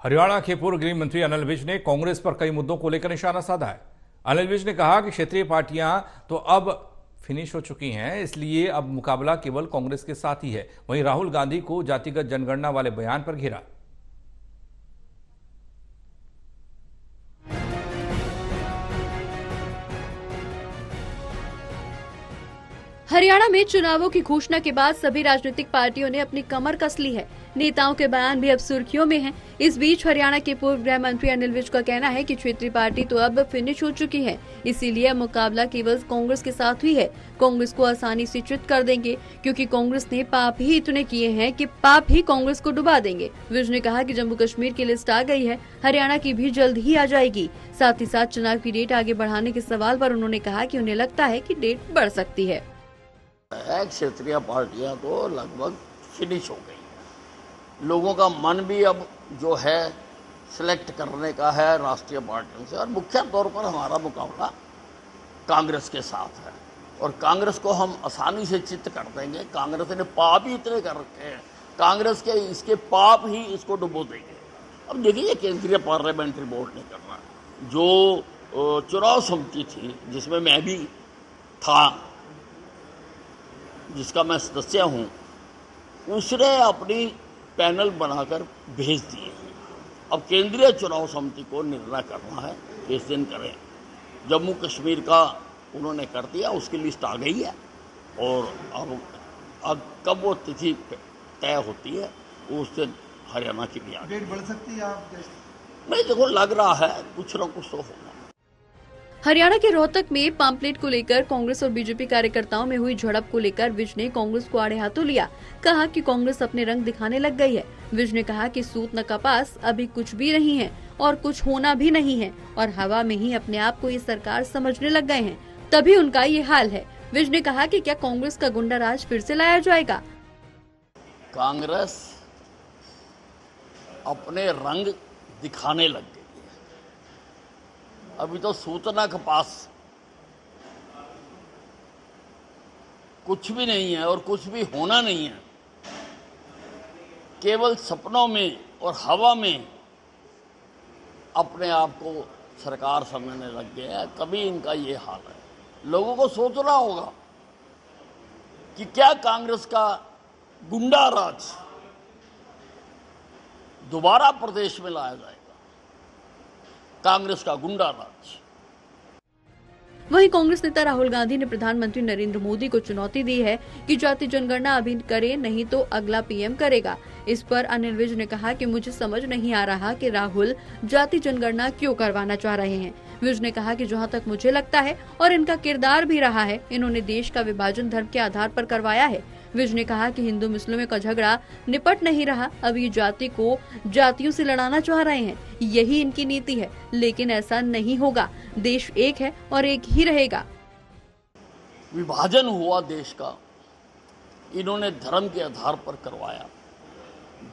हरियाणा के पूर्व गृह मंत्री अनिल विज ने कांग्रेस पर कई मुद्दों को लेकर निशाना साधा है। अनिल विज ने कहा कि क्षेत्रीय पार्टियाँ तो अब फिनिश हो चुकी हैं, इसलिए अब मुकाबला केवल कांग्रेस के साथ ही है। वहीं राहुल गांधी को जातिगत जनगणना वाले बयान पर घेरा। हरियाणा में चुनावों की घोषणा के बाद सभी राजनीतिक पार्टियों ने अपनी कमर कस ली है। नेताओं के बयान भी अब सुर्खियों में हैं। इस बीच हरियाणा के पूर्व गृह मंत्री अनिल विज का कहना है कि क्षेत्रीय पार्टी तो अब फिनिश हो चुकी है। इसीलिए मुकाबला केवल कांग्रेस के साथ ही है। कांग्रेस को आसानी से चित कर देंगे, क्योंकि कांग्रेस ने पाप ही इतने किए हैं कि पाप ही कांग्रेस को डुबा देंगे। विज ने कहा कि जम्मू कश्मीर की लिस्ट आ गई है। हरियाणा की भी जल्द ही आ जाएगी। साथ ही साथ चुनाव की डेट आगे बढ़ाने के सवाल पर उन्होंने कहा कि उन्हें लगता है कि डेट बढ़ सकती है। क्षेत्रीय पार्टियाँ तो लगभग फिनिश हो गई लोगों का मन भी अब जो है सिलेक्ट करने का है राष्ट्रीय पार्टियों से और मुख्य तौर पर हमारा मुकाबला कांग्रेस के साथ है। और कांग्रेस को हम आसानी से चित्त कर देंगे, कांग्रेस ने पाप ही इतने कर रखे हैं, कांग्रेस के इसके पाप ही इसको डुबो देंगे। अब देखिए केंद्रीय पार्लियामेंट्री बोर्ड ने करना जो चुनाव समिति थी, जिसमें मैं भी था जिसका मैं सदस्य हूँ उसने अपनी पैनल बनाकर भेज दिए अब केंद्रीय चुनाव समिति को निर्णय करना है किस दिन करें। जम्मू कश्मीर का उन्होंने कर दिया उसकी लिस्ट आ गई है। और अब अब कब वो तिथि तय होती है उस दिन हरियाणा की भी आ डेट बढ़ सकती है आप नहीं देखो लग रहा है कुछ ना कुछ तो होगा। हरियाणा के रोहतक में पाम्पलेट को लेकर कांग्रेस और बीजेपी कार्यकर्ताओं में हुई झड़प को लेकर विज ने कांग्रेस को आड़े हाथों लिया। कहा कि कांग्रेस अपने रंग दिखाने लग गई है। विज ने कहा कि सूत न कपास, अभी कुछ भी नहीं है और कुछ होना भी नहीं है और हवा में ही अपने आप को ये सरकार समझने लग गए हैं। तभी उनका ये हाल है। विज ने कहा कि क्या कांग्रेस का गुंडा राज फिर से लाया जाएगा? कांग्रेस अपने रंग दिखाने लग गई। अभी तो सूचना के पास। कुछ भी नहीं है और कुछ भी होना नहीं है। केवल सपनों में और हवा में अपने आप को सरकार समझने लग गए हैं। तभी इनका ये हाल है। लोगों को सोचना होगा कि क्या कांग्रेस का गुंडा राज दोबारा प्रदेश में लाया जाए कांग्रेस का गुंडा राज। वहीं कांग्रेस नेता राहुल गांधी ने प्रधानमंत्री नरेंद्र मोदी को चुनौती दी है कि जाति जनगणना अभी करे, नहीं तो अगला पीएम करेगा। इस पर अनिल विज ने कहा कि मुझे समझ नहीं आ रहा कि राहुल जाति जनगणना क्यों करवाना चाह रहे हैं। विज ने कहा कि जहाँ तक मुझे लगता है और इनका किरदार भी रहा है, इन्होंने देश का विभाजन धर्म के आधार पर करवाया है। विज ने कहा कि हिंदू मुस्लिमों का झगड़ा निपट नहीं रहा। अब ये जाति को जातियों से लड़ाना चाह रहे हैं। यही इनकी नीति है, लेकिन ऐसा नहीं होगा। देश एक है और एक ही रहेगा। विभाजन हुआ देश का। इन्होंने धर्म के आधार पर करवाया।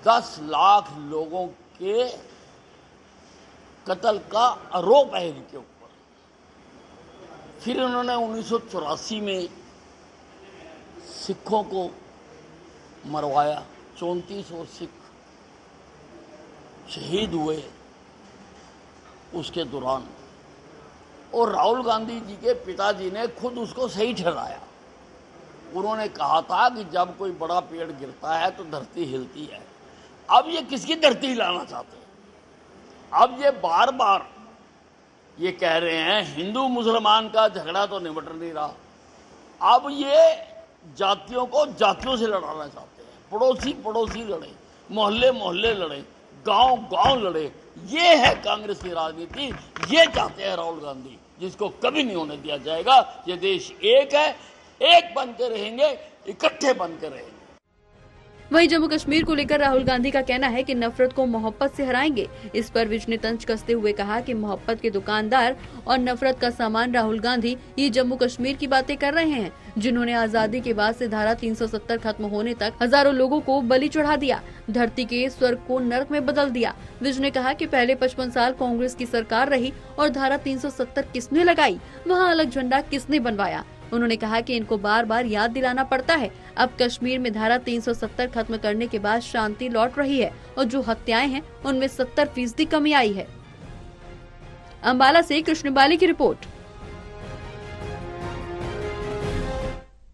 दस लाख लोगों के कत्ल का आरोप है इनके ऊपर। फिर इन्होंने उन्नीस में सिखों को मरवाया। चौंतीस और सिख शहीद हुए उसके दौरान। और राहुल गांधी जी के पिताजी ने खुद उसको सही ठहराया। उन्होंने कहा था कि जब कोई बड़ा पेड़ गिरता है तो धरती हिलती है। अब ये किसकी धरती हिलाना चाहते हैं? अब ये बार बार ये कह रहे हैं, हिंदू मुसलमान का झगड़ा तो निबट नहीं रहा। अब ये जातियों को जातियों से लड़ाना चाहते हैं। पड़ोसी पड़ोसी लड़े, मोहल्ले मोहल्ले लड़े, गाँव गाँव लड़े। ये है कांग्रेस की राजनीति, ये चाहते हैं राहुल गांधी, जिसको कभी नहीं होने दिया जाएगा। ये देश एक है, एक बन के रहेंगे, इकट्ठे बन के रहेंगे। वहीं जम्मू कश्मीर को लेकर राहुल गांधी का कहना है कि नफरत को मोहब्बत से हराएँगे। इस पर विज ने तंज कसते हुए कहा कि मोहब्बत के दुकानदार और नफरत का सामान राहुल गांधी ये जम्मू कश्मीर की बातें कर रहे हैं। जिन्होंने आज़ादी के बाद से धारा 370 खत्म होने तक हज़ारों लोगों को बलि चढ़ा दिया, धरती के स्वर्ग को नरक में बदल दिया। विज ने कहा कि पहले 55 साल कांग्रेस की सरकार रही और धारा 370 किसने लगाई, वहाँ अलग झंडा किसने बनवाया? उन्होंने कहा कि इनको बार बार याद दिलाना पड़ता है। अब कश्मीर में धारा 370 खत्म करने के बाद शांति लौट रही है और जो हत्याएँ हैं, उनमें 70 फ़ीसदी कमी आई है। अम्बाला से कृष्ण बाली की रिपोर्ट।